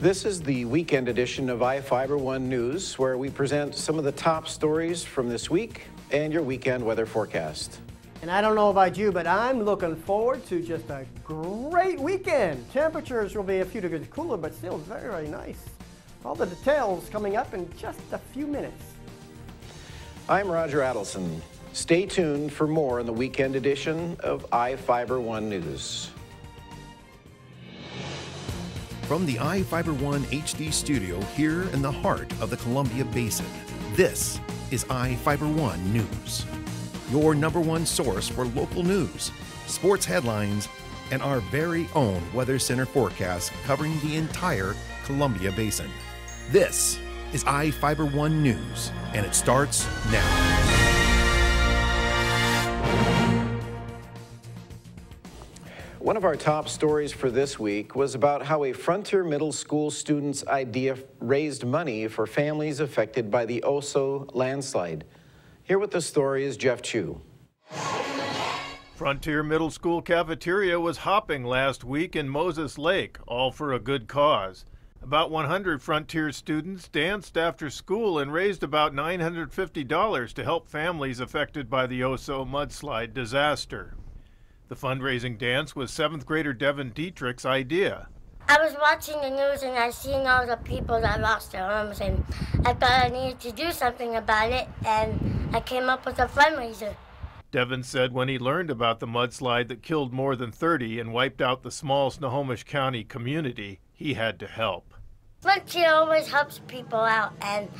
This is the weekend edition of iFiber One News, where we present some of the top stories from this week and your weekend weather forecast. And I don't know about you, but I'm looking forward to just a great weekend. Temperatures will be a few degrees cooler, but still very, very nice. All the details coming up in just a few minutes. I'm Roger Adelson. Stay tuned for more on the weekend edition of iFiber One News. From the iFiber One HD studio here in the heart of the Columbia Basin, this is iFiber One News, your number one source for local news, sports headlines, and our very own Weather Center forecast covering the entire Columbia Basin. This is iFiber One News, and it starts now. One of our top stories for this week was about how a Frontier Middle School student's idea raised money for families affected by the Oso landslide. Here with the story is Jeff Chu. Frontier Middle School cafeteria was hopping last week in Moses Lake, all for a good cause. About 100 Frontier students danced after school and raised about $950 to help families affected by the Oso mudslide disaster. The fundraising dance was seventh grader Devin Dietrich's idea. I was watching the news and I seen all the people that lost their homes and I thought I needed to do something about it and I came up with a fundraiser. Devin said when he learned about the mudslide that killed more than 30 and wiped out the small Snohomish County community, he had to help. Frontier always helps people out and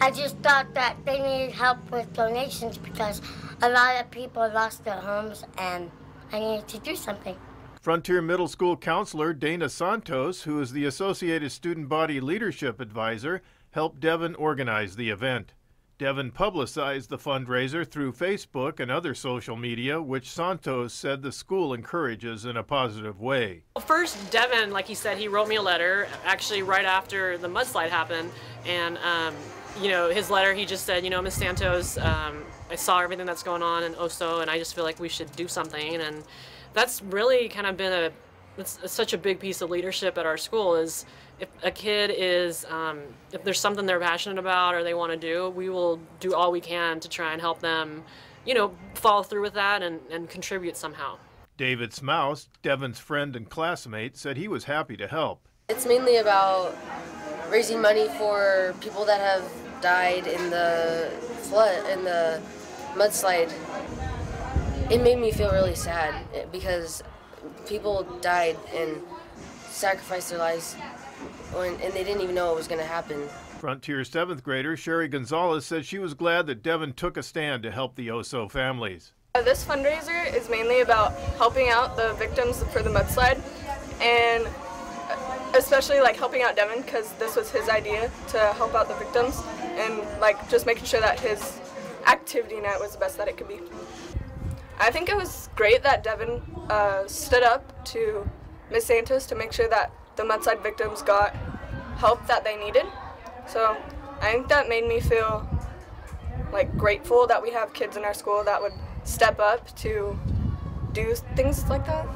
I just thought that they needed help with donations because a lot of people lost their homes and I needed to do something. Frontier Middle School counselor Dana Santos, who is the Associated Student Body Leadership Advisor, helped Devin organize the event. Devin publicized the fundraiser through Facebook and other social media, which Santos said the school encourages in a positive way. Well, first, Devin, like he said, he wrote me a letter actually right after the mudslide happened. And, um, you know, his letter, he just said, you know, Miss Santos, um, I saw everything that's going on in Oso, and I just feel like we should do something. And that's really kind of been a it's, it's such a big piece of leadership at our school is if a kid is um, if there's something they're passionate about or they want to do we will do all we can to try and help them you know follow through with that and, and contribute somehow david smouse devin's friend and classmate said he was happy to help it's mainly about raising money for people that have died in the flood in the mudslide it made me feel really sad because people died and sacrificed their lives when, and they didn't even know it was going to happen. Frontier seventh grader Sherry Gonzalez said she was glad that Devin took a stand to help the Oso families. Uh, this fundraiser is mainly about helping out the victims for the mudslide and especially like helping out Devin because this was his idea to help out the victims and like just making sure that his activity net was the best that it could be. I think it was great that Devin uh, stood up to Miss Santos to make sure that the mudslide victims got help that they needed. So I think that made me feel like grateful that we have kids in our school that would step up to do things like that.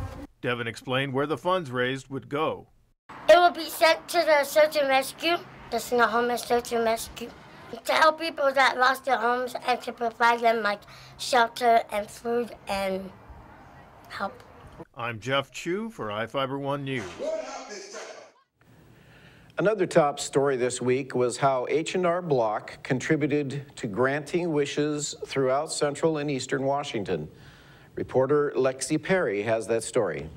Devin explained where the funds raised would go. It will be sent to the search and rescue, the Snohomish Search and Rescue to help people that lost their homes and to provide them like shelter and food and help. I'm Jeff Chu for iFiber One News. Another top story this week was how H&R Block contributed to granting wishes throughout central and eastern Washington. Reporter Lexi Perry has that story.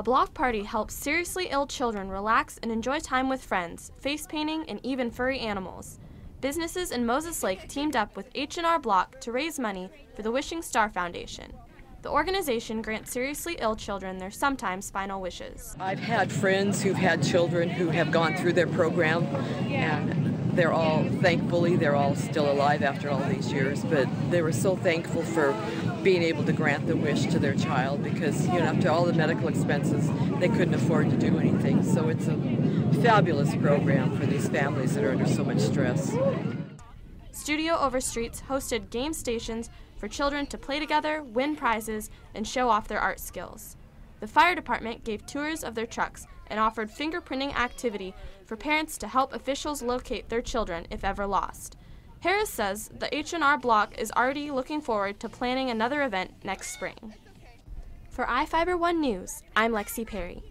A block party helps seriously ill children relax and enjoy time with friends, face painting, and even furry animals. Businesses in Moses Lake teamed up with H&R Block to raise money for the Wishing Star Foundation. The organization grants seriously ill children their sometimes final wishes. I've had friends who've had children who have gone through their program, and they're all, thankfully, they're all still alive after all these years, but they were so thankful for being able to grant the wish to their child because, you know, after all the medical expenses, they couldn't afford to do anything. So it's a fabulous program for these families that are under so much stress. Studio Overstreets hosted game stations for children to play together, win prizes, and show off their art skills. The fire department gave tours of their trucks and offered fingerprinting activity for parents to help officials locate their children if ever lost. Harris says the H&R Block is already looking forward to planning another event next spring. For iFiber One News, I'm Lexi Perry.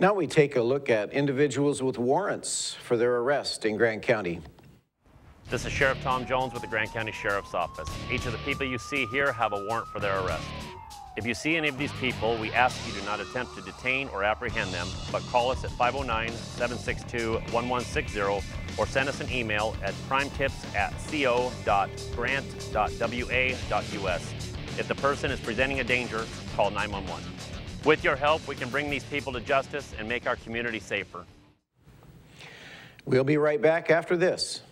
Now we take a look at individuals with warrants for their arrest in Grant County. This is Sheriff Tom Jones with the Grant County Sheriff's Office. Each of the people you see here have a warrant for their arrest. If you see any of these people, we ask you do not attempt to detain or apprehend them, but call us at 509-762-1160 or send us an email at crimetips at co.grant.wa.us. If the person is presenting a danger, call 911. With your help, we can bring these people to justice and make our community safer. We'll be right back after this.